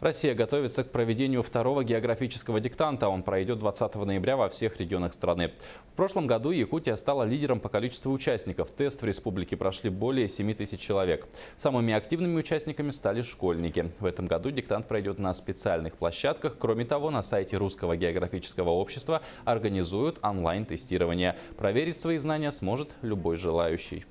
Россия готовится к проведению второго географического диктанта. Он пройдет 20 ноября во всех регионах страны. В прошлом году Якутия стала лидером по количеству участников. Тест в республике прошли более 7 тысяч человек. Самыми активными участниками стали школьники. В этом году диктант пройдет на специальных площадках. Кроме того, на сайте Русского географического общества организуют онлайн-тестирование. Проверить свои знания сможет любой желающий.